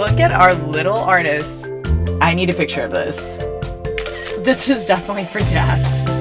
look at our little artist. I need a picture of this. This is definitely for Dash.